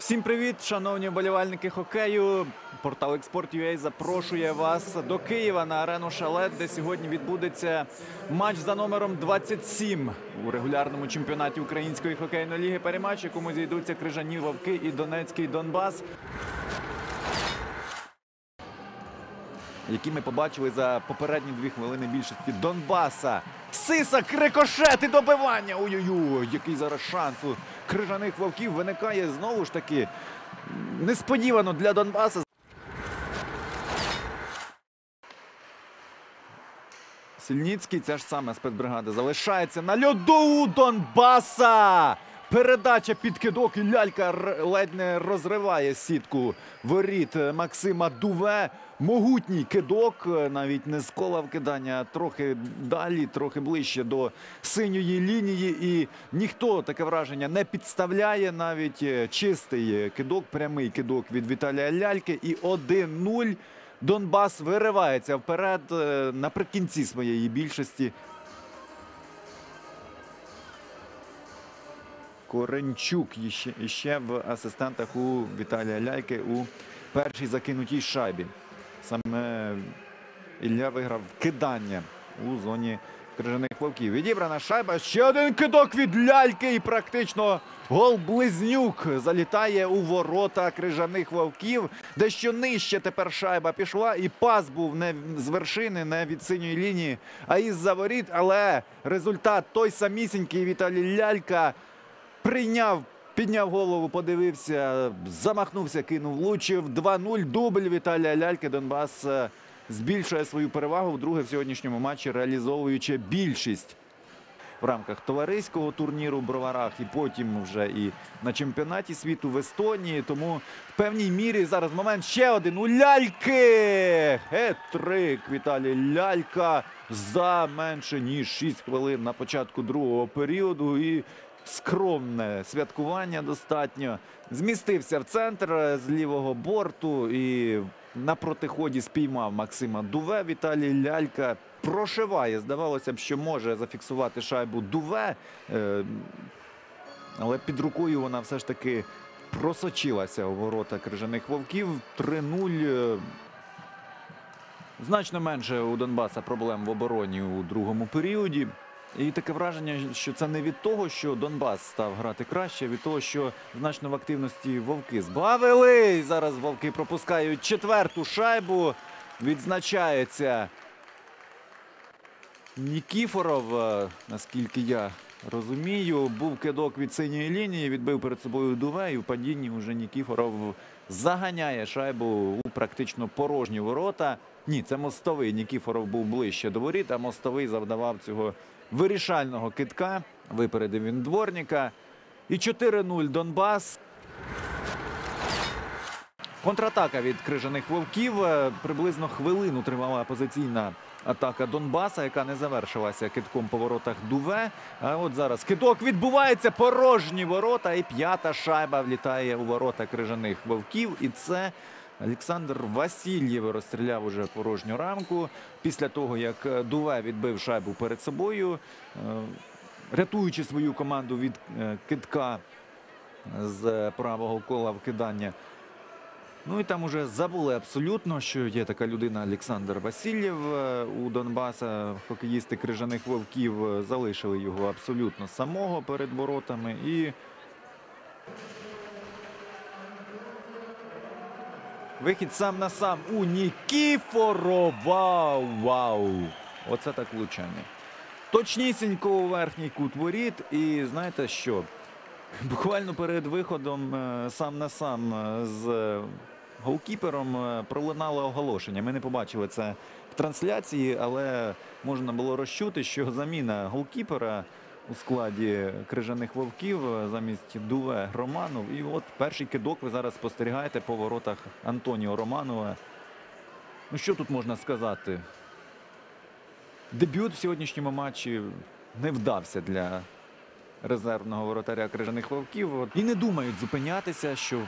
Всім привіт, шановні вболівальники хокею. Портал Експорт.ua запрошує вас до Києва на арену Шалет, де сьогодні відбудеться матч за номером 27 у регулярному чемпіонаті Української хокейної ліги перематч, якому зійдуться Крижані Вовки і Донецький Донбас. Які ми побачили за попередні дві хвилини більшості Донбаса. Сисак, рикошет і добивання. Ой-ой-ой, який зараз шанс у крижаних вовків виникає знову ж таки несподівано для Донбаса. Сільніцький, ця ж сама спецбригада, залишається на льоду у Донбаса. Передача під кидок і лялька ледь не розриває сітку воріт Максима Дуве. Могутній кидок, е, навіть не з кола вкидання, трохи далі, трохи ближче до синьої лінії. І ніхто таке враження не підставляє. Навіть е, чистий е, кидок, прямий кидок від Віталія Ляльки. І 1-0. Донбас виривається вперед е, наприкінці своєї більшості. Коренчук іще в асистентах у Віталія Ляйки у першій закинутій шайбі. Саме Ілля виграв кидання у зоні крижаних вовків. Відібрана шайба. Ще один кидок від ляльки. І практично гол близнюк залітає у ворота крижаних вовків. Дещо нижче тепер шайба пішла. І пас був не з вершини, не від синьої лінії, а із-за воріт. Але результат той самісінький Віталій Лялька прийняв, підняв голову, подивився, замахнувся, кинув, влучив. 2-0. Дубль Віталія Ляльки. Донбас е, збільшує свою перевагу вдруге в сьогоднішньому матчі, реалізовуючи більшість. В рамках товариського турніру в Броварах і потім вже і на чемпіонаті світу в Естонії. Тому в певній мірі зараз момент ще один у ляльки. Хет-трик Віталій Лялька за менше ніж 6 хвилин на початку другого періоду. І скромне святкування достатньо. Змістився в центр е, з лівого борту і на протиході спіймав Максима Дуве. Віталій Лялька прошиває. Здавалося б, що може зафіксувати шайбу Дуве. е, Але під рукою вона все ж таки просочилася у ворота крижаних вовків. 3-0. е, Значно менше у Донбаса проблем в обороні у другому періоді. І таке враження, що це не від того, що Донбас став грати краще, а від того, що значно в активності вовки збавили. І зараз вовки пропускають четверту шайбу. Відзначається Нікіфоров, е, наскільки я розумію. Був кидок від синьої лінії, відбив перед собою Дуве, і в падінні вже Нікіфоров заганяє шайбу у практично порожні ворота. Ні, це мостовий. Нікіфоров був ближче до воріт, а мостовий завдавав цього вирішального китка. Випередив він дворника. І 4-0 Донбас. Контратака від крижаних вовків. Е, Приблизно хвилину тривала позиційна атака Донбаса, яка не завершилася китком по воротах Дуве. А от зараз кидок відбувається порожні ворота. І п'ята шайба влітає у ворота крижаних вовків. І це Олександр Васильєв розстріляв уже порожню рамку. Після того, як Дуве відбив шайбу перед собою, е, рятуючи свою команду від е, китка з правого кола вкидання. Ну і там уже забули абсолютно, що є така людина Олександр Васильєв е, у Донбаса. Хокеїсти крижаних вовків е, залишили його абсолютно самого перед воротами. І вихід сам на сам у Нікіфорова. Вау! Оце так влучання. Точнісінько у верхній кут воріт. І знаєте що? Буквально перед виходом е, сам на сам е, з голкіпером е, пролунало оголошення. Ми не побачили це в трансляції, але можна було розчути, що заміна голкіпера у складі крижаних вовків замість Дуве Романов. І от перший кидок ви зараз спостерігаєте по воротах Антоніо Романова. Ну що тут можна сказати? Дебют в сьогоднішньому матчі не вдався для резервного воротаря крижаних вовків. І не думають зупинятися, що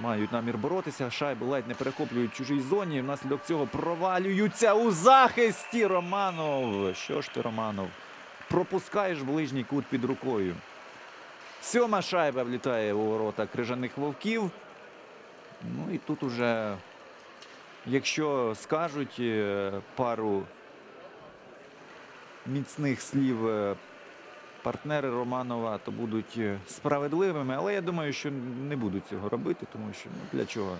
мають намір боротися. Шайби ледь не перехоплюють в чужій зоні. Внаслідок цього провалюються у захисті. Романов. Що ж ти, Романов? Пропускаєш ближній кут під рукою. Сьома шайба влітає у ворота крижаних вовків. Ну і тут уже, якщо скажуть е, пару міцних слів е, партнери Романова, то будуть е, справедливими. Але я думаю, що не будуть цього робити, тому що ну, для чого